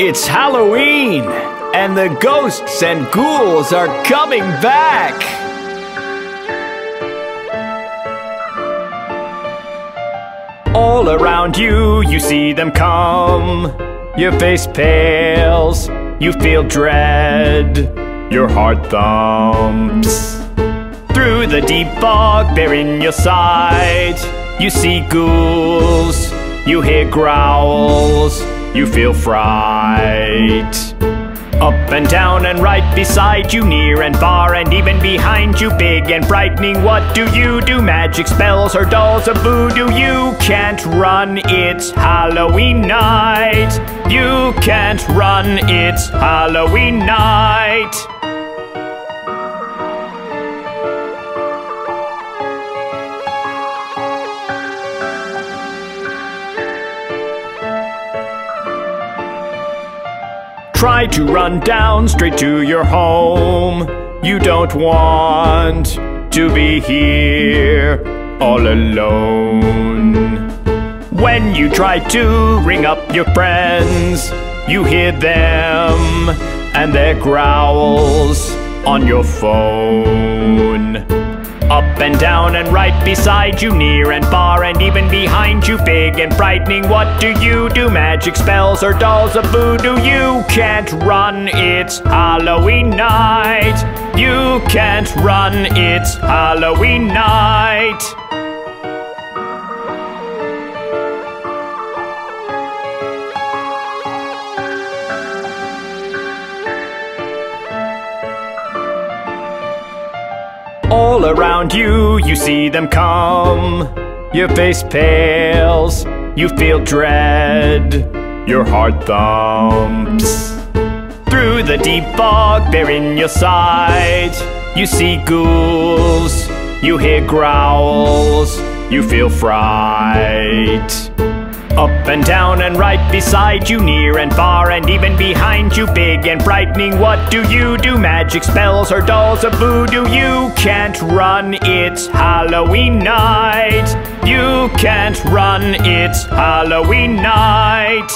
It's Halloween, and the ghosts and ghouls are coming back. All around you, you see them come. Your face pales, you feel dread, your heart thumps. Through the deep fog, they're in your sight. You see ghouls, you hear growls, you feel fright. Up and down and right beside you, near and far and even behind you, big and frightening. What do you do? Magic spells or dolls of voodoo? You can't run, it's Halloween night. You can't run, it's Halloween night. Try to run down straight to your home. You don't want to be here all alone. When you try to ring up your friends, you hear them and their growls on your phone. Up and down and right beside you, near and far and even behind you, big and frightening. What do you do? Magic spells or dolls of voodoo? You can't run, it's Halloween night. You can't run, it's Halloween night. All around you, you see them come. Your face pales, you feel dread, your heart thumps. Through the deep fog, they're in your sight. You see ghouls, you hear growls, you feel fright. Up and down and right beside you, near and far and even behind you, big and frightening. What do you do? Magic spells or dolls of voodoo? You can't run, it's Halloween night. You can't run, it's Halloween night.